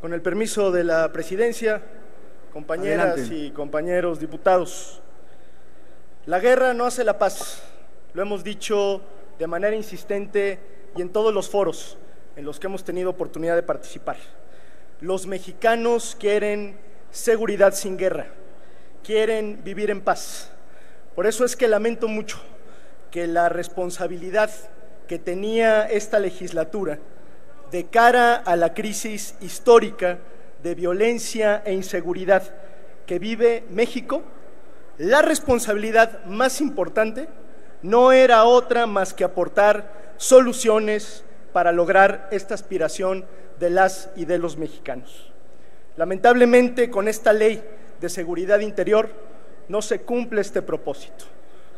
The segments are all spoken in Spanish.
Con el permiso de la presidencia, compañeras Adelante. y compañeros diputados, la guerra no hace la paz. Lo hemos dicho de manera insistente y en todos los foros en los que hemos tenido oportunidad de participar. Los mexicanos quieren seguridad sin guerra, quieren vivir en paz. Por eso es que lamento mucho que la responsabilidad que tenía esta legislatura de cara a la crisis histórica de violencia e inseguridad que vive México, la responsabilidad más importante no era otra más que aportar soluciones para lograr esta aspiración de las y de los mexicanos. Lamentablemente, con esta ley de seguridad interior no se cumple este propósito.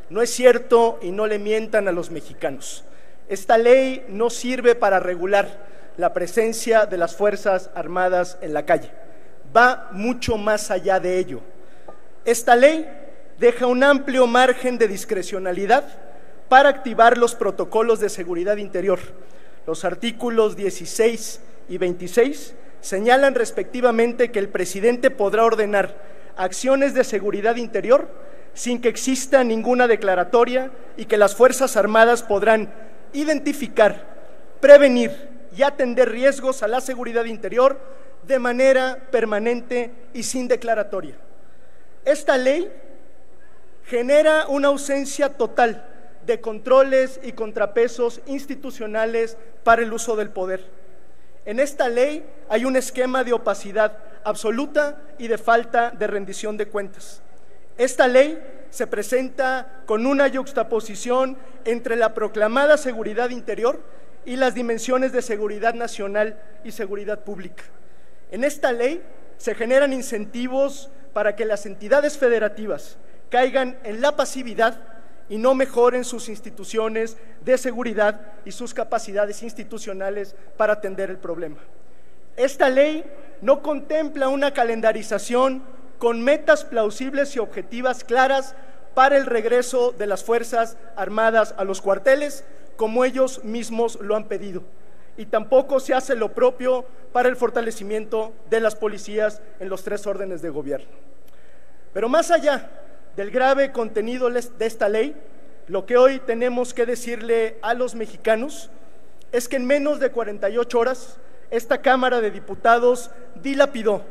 No es cierto y no le mientan a los mexicanos. Esta ley no sirve para regular la presencia de las Fuerzas Armadas en la calle. Va mucho más allá de ello. Esta ley deja un amplio margen de discrecionalidad para activar los protocolos de seguridad interior. Los artículos 16 y 26 señalan respectivamente que el presidente podrá ordenar acciones de seguridad interior sin que exista ninguna declaratoria y que las Fuerzas Armadas podrán identificar, prevenir y atender riesgos a la seguridad interior de manera permanente y sin declaratoria. Esta ley genera una ausencia total de controles y contrapesos institucionales para el uso del poder. En esta ley hay un esquema de opacidad absoluta y de falta de rendición de cuentas. Esta ley se presenta con una yuxtaposición entre la proclamada seguridad interior y las dimensiones de seguridad nacional y seguridad pública. En esta ley se generan incentivos para que las entidades federativas caigan en la pasividad y no mejoren sus instituciones de seguridad y sus capacidades institucionales para atender el problema. Esta ley no contempla una calendarización con metas plausibles y objetivas claras para el regreso de las Fuerzas Armadas a los cuarteles, como ellos mismos lo han pedido. Y tampoco se hace lo propio para el fortalecimiento de las policías en los tres órdenes de gobierno. Pero más allá del grave contenido de esta ley, lo que hoy tenemos que decirle a los mexicanos es que en menos de 48 horas esta Cámara de Diputados dilapidó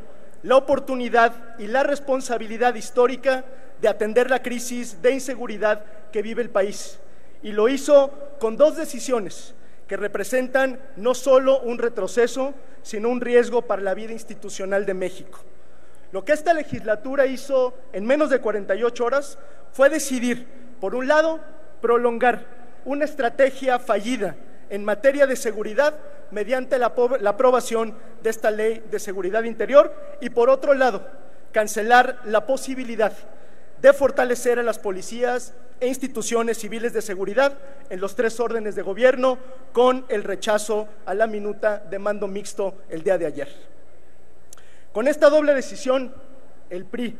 la oportunidad y la responsabilidad histórica de atender la crisis de inseguridad que vive el país. Y lo hizo con dos decisiones que representan no solo un retroceso, sino un riesgo para la vida institucional de México. Lo que esta legislatura hizo en menos de 48 horas fue decidir, por un lado, prolongar una estrategia fallida en materia de seguridad mediante la, aprobación de esta ley de seguridad interior y, por otro lado, cancelar la posibilidad de fortalecer a las policías e instituciones civiles de seguridad en los tres órdenes de gobierno con el rechazo a la minuta de mando mixto el día de ayer. Con esta doble decisión, el PRI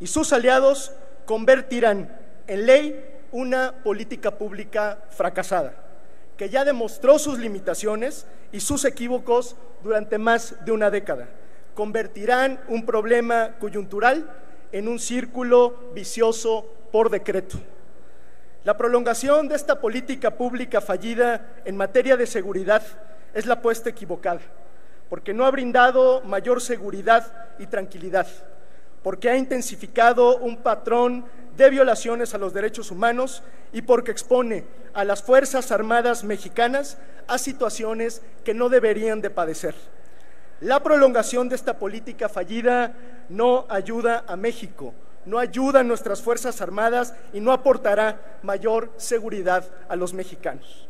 y sus aliados convertirán en ley una política pública fracasada, que ya demostró sus limitaciones y sus equívocos durante más de una década. Convertirán un problema coyuntural en un círculo vicioso por decreto. La prolongación de esta política pública fallida en materia de seguridad es la apuesta equivocada, porque no ha brindado mayor seguridad y tranquilidad, porque ha intensificado un patrón de violaciones a los derechos humanos y porque expone a las Fuerzas Armadas mexicanas a situaciones que no deberían de padecer. La prolongación de esta política fallida no ayuda a México, no ayuda a nuestras Fuerzas Armadas y no aportará mayor seguridad a los mexicanos.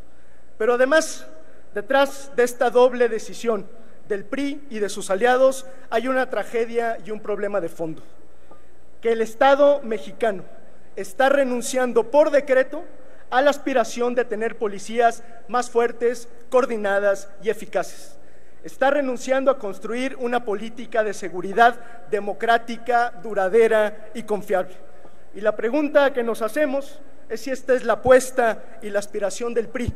Pero además, detrás de esta doble decisión del PRI y de sus aliados hay una tragedia y un problema de fondo, que el Estado mexicano está renunciando por decreto a la aspiración de tener policías más fuertes, coordinadas y eficaces está renunciando a construir una política de seguridad democrática, duradera y confiable. Y la pregunta que nos hacemos es si esta es la apuesta y la aspiración del PRI,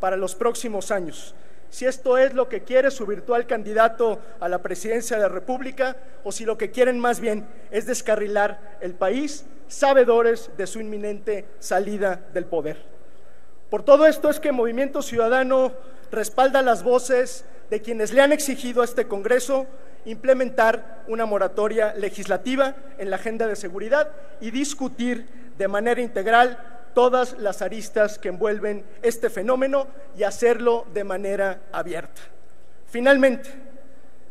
para los próximos años. Si esto es lo que quiere su virtual candidato a la presidencia de la República o si lo que quieren más bien es descarrilar el país, sabedores de su inminente salida del poder. Por todo esto es que Movimiento Ciudadano respalda las voces de quienes le han exigido a este Congreso implementar una moratoria legislativa en la agenda de seguridad y discutir de manera integral todas las aristas que envuelven este fenómeno y hacerlo de manera abierta. Finalmente,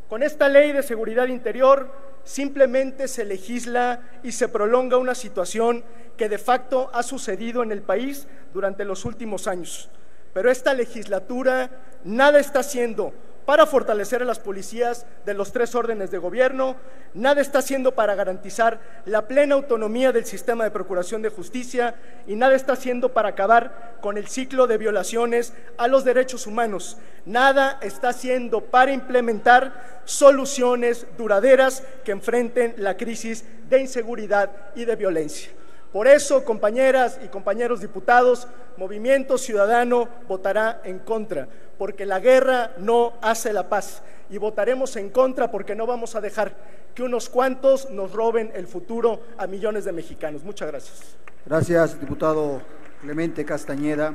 con esta ley de seguridad interior simplemente se legisla y se prolonga una situación que de facto ha sucedido en el país durante los últimos años. Pero esta legislatura nada está haciendo para fortalecer a las policías de los tres órdenes de gobierno, nada está haciendo para garantizar la plena autonomía del sistema de procuración de justicia y nada está haciendo para acabar con el ciclo de violaciones a los derechos humanos, nada está haciendo para implementar soluciones duraderas que enfrenten la crisis de inseguridad y de violencia. Por eso, compañeras y compañeros diputados, Movimiento Ciudadano votará en contra, porque la guerra no hace la paz. Y votaremos en contra porque no vamos a dejar que unos cuantos nos roben el futuro a millones de mexicanos. Muchas gracias. Gracias, diputado Clemente Castañeda.